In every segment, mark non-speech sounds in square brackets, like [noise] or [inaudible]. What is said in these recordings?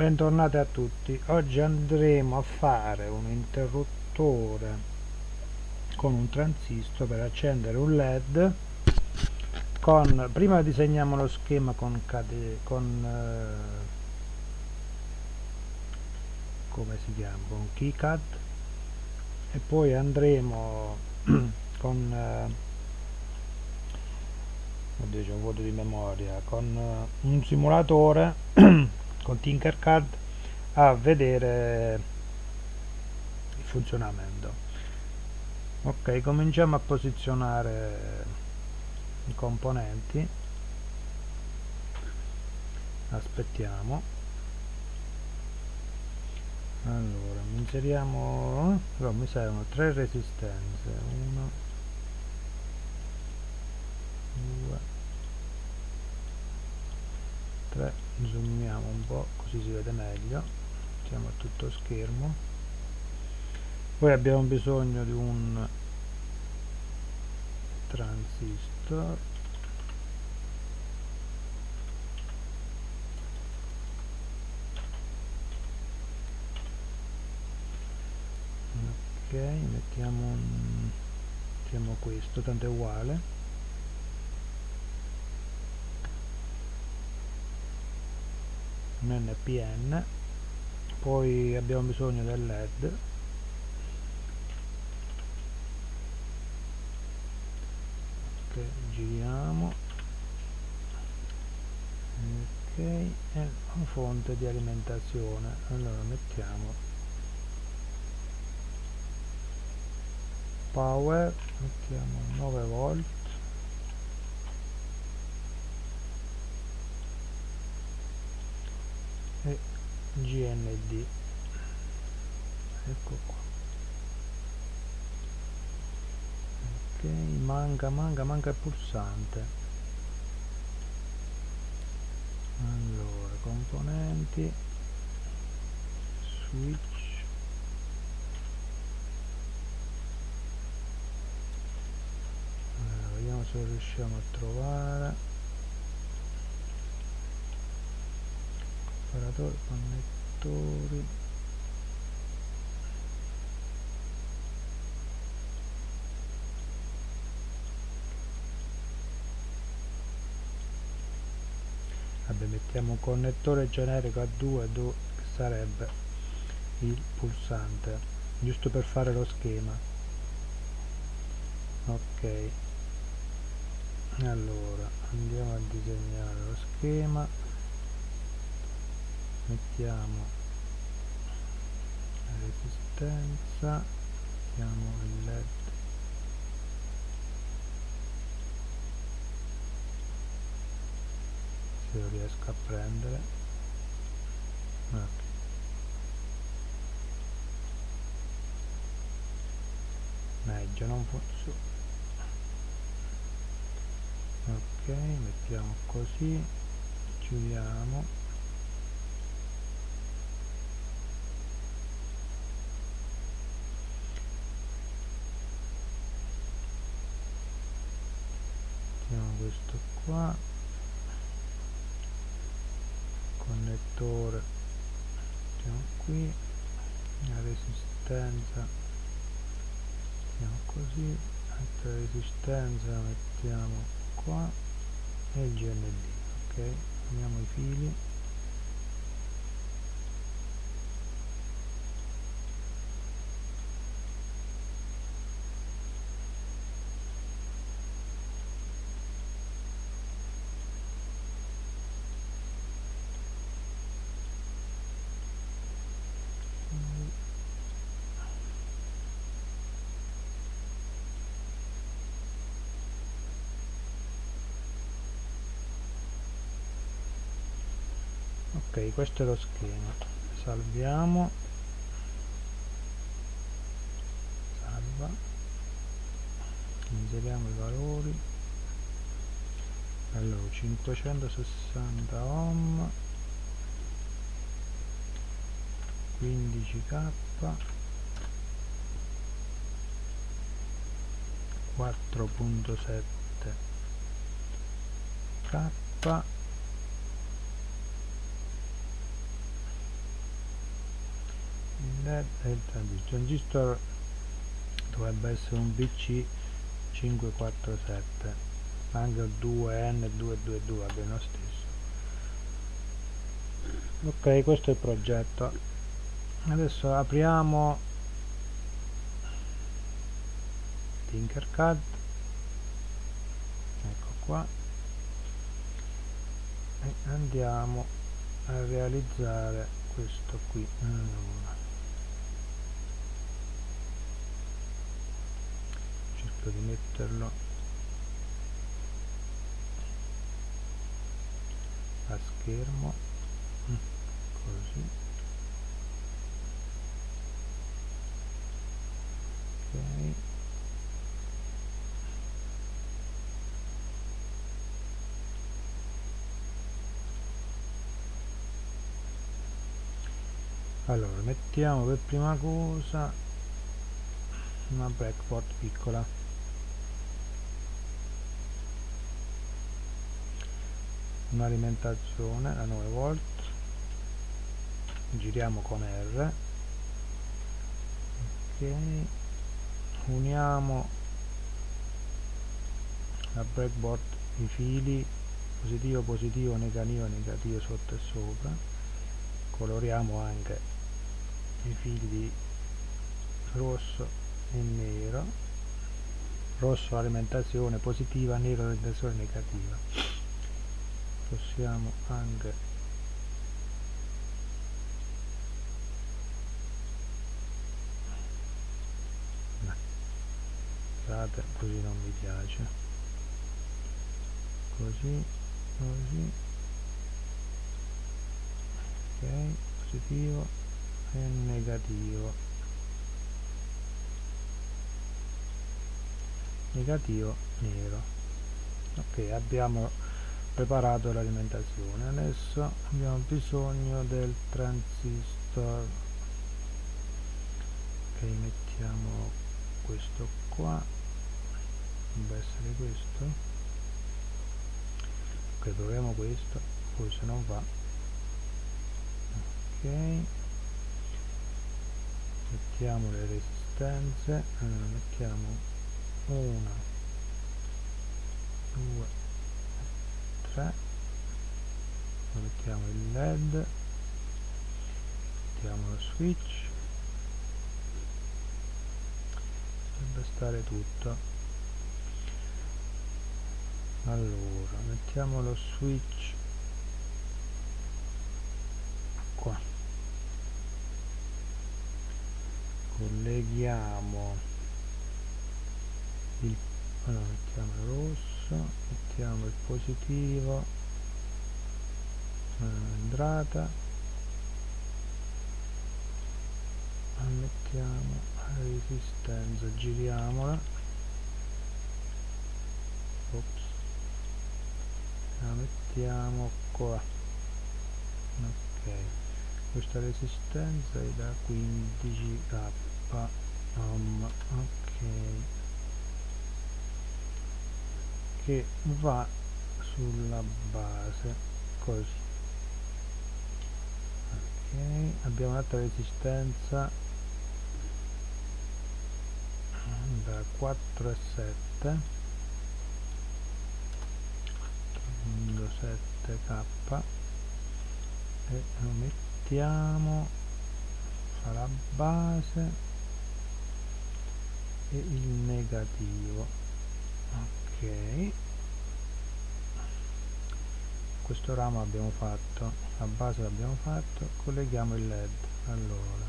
bentornati a tutti. Oggi andremo a fare un interruttore con un transistor per accendere un led. Con prima disegniamo lo schema con, cade, con eh, come si chiama? Con KiCad e poi andremo [clears throat] con eh, oddio c'è un vuoto di memoria. Con uh, un simulatore [clears throat] con Tinkercad a vedere il funzionamento. Ok cominciamo a posizionare i componenti. Aspettiamo. Allora inseriamo però mi servono tre resistenze. 1 2 3 zoomiamo un po' così si vede meglio. A tutto schermo. Poi abbiamo bisogno di un transistor. Ok mettiamo un mettiamo questo tanto è uguale un NPN poi abbiamo bisogno del LED ok giriamo. Ok e una fonte di alimentazione. Allora mettiamo power mettiamo 9 volt e gnd ecco qua. Ok manca manca manca il pulsante. Allora componenti. Switch. Allora, vediamo se riusciamo a trovare separatori connettori. Vabbè mettiamo un connettore generico a 2 che sarebbe il pulsante giusto per fare lo schema. Ok. Allora andiamo a disegnare lo schema mettiamo la resistenza mettiamo il led. Se lo riesco a prendere. Okay. meglio non funziona. Ok mettiamo così. Chiudiamo questo qua. Connettore. Mettiamo qui. La resistenza. Mettiamo così. Altra resistenza mettiamo qua. E il GND ok? Uniamo i fili ok questo è lo schema. Salviamo. Salva. Inseriamo i valori. Allora 560 ohm. 15k 4.7 k il transistor il dovrebbe essere un BC 547 anche 2N222 va bene lo stesso. Ok questo è il progetto. Adesso apriamo Tinkercad. Ecco qua. E andiamo a realizzare questo qui. Allora cerco di metterlo a schermo mm, così. Ok. Allora mettiamo per prima cosa una breakpoint piccola un'alimentazione a 9 volt giriamo con R. Ok. Uniamo la breadboard i fili positivo positivo negativo negativo sotto e sopra. Coloriamo anche i fili rosso e nero. Rosso alimentazione positiva nero alimentazione negativa possiamo anche no. scusate così non mi piace. Così così. Ok positivo e negativo. Negativo nero. Ok abbiamo preparato l'alimentazione. Adesso abbiamo bisogno del transistor. Ok mettiamo questo qua. Dovrebbe essere questo. Ok proviamo questo poi se non va. Ok. Mettiamo le resistenze. Allora, mettiamo una 2 3 mettiamo il led. Mettiamo lo switch. Dovrebbe stare tutto. Allora mettiamo lo switch qua. Colleghiamo il allora mettiamo il rosso mettiamo il positivo entrata mettiamo la resistenza giriamola. Ops. la mettiamo qua. Ok. Questa resistenza è da 15k ohm ok che va sulla base così. Ok abbiamo un'altra resistenza. Da 4 e 7 7k e lo mettiamo alla base e il negativo. Ok questo ramo abbiamo fatto la base l'abbiamo fatto colleghiamo il led. Allora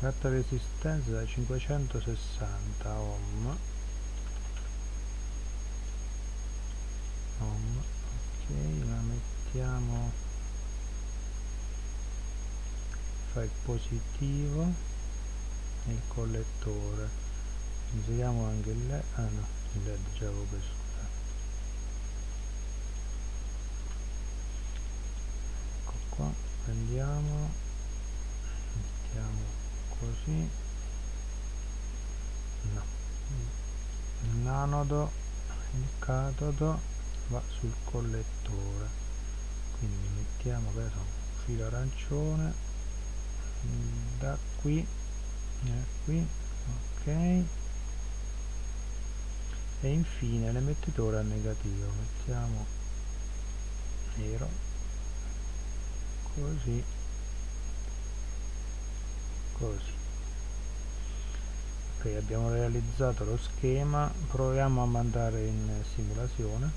l'alta resistenza da 560 ohm. Ohm ok la mettiamo fa il positivo il collettore inseriamo anche il led ah no il led già avevo preso. Ecco qua prendiamo mettiamo così. No. Il nanodo il catodo va sul collettore. Quindi mettiamo per un filo arancione. Da qui a qui ok e infine l'emettitore a negativo. Mettiamo nero. Così. Così. Ok abbiamo realizzato lo schema. Proviamo a mandare in simulazione.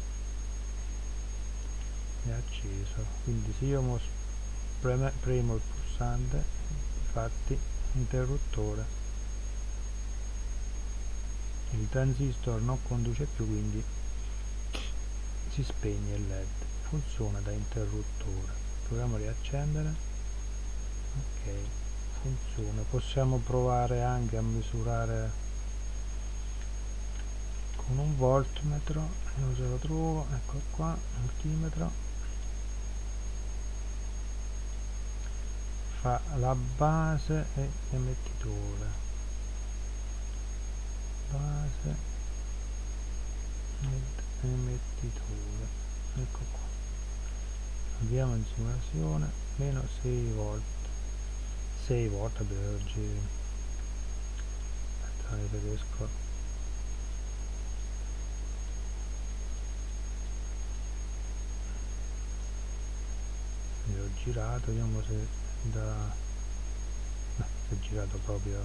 È acceso. Quindi se io premo il pulsante infatti interruttore il transistor non conduce più quindi si spegne il led. Funziona da interruttore. Proviamo a riaccendere. Ok funziona. Possiamo provare anche a misurare con un voltmetro. Io se lo trovo. Ecco qua multimetro. Fa la base e l'emettitore base ed emettitore ecco qua. Andiamo in simulazione meno 6 volt 6 volt per oggi. Aspetta riesco ho girato vediamo se da no, si è girato proprio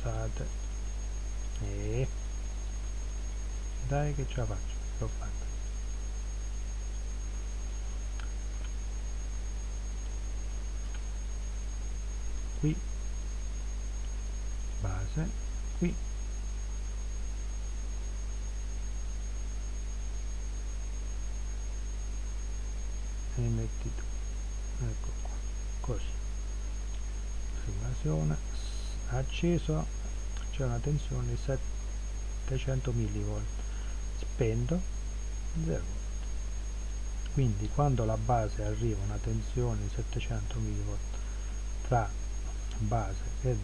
scusate. E? Dai che ce la faccio l'ho fatta. Qui. Base. Qui. E metti tu. Ecco qua. Così. Simulazione acceso c'è una tensione di 700 mV spento 0 quindi quando la base arriva una tensione di 700 mV tra base ed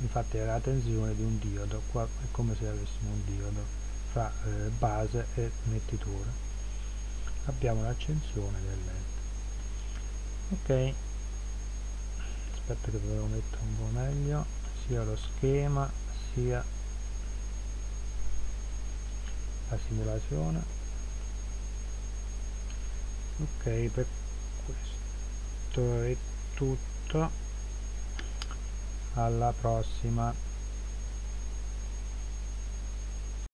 infatti è la tensione di un diodo qua è come se avessimo un diodo fra eh, base e mettitore abbiamo l'accensione del led. Ok. Aspetta che ve lo metto un po' meglio sia lo schema sia la simulazione. Ok per questo è tutto. Alla prossima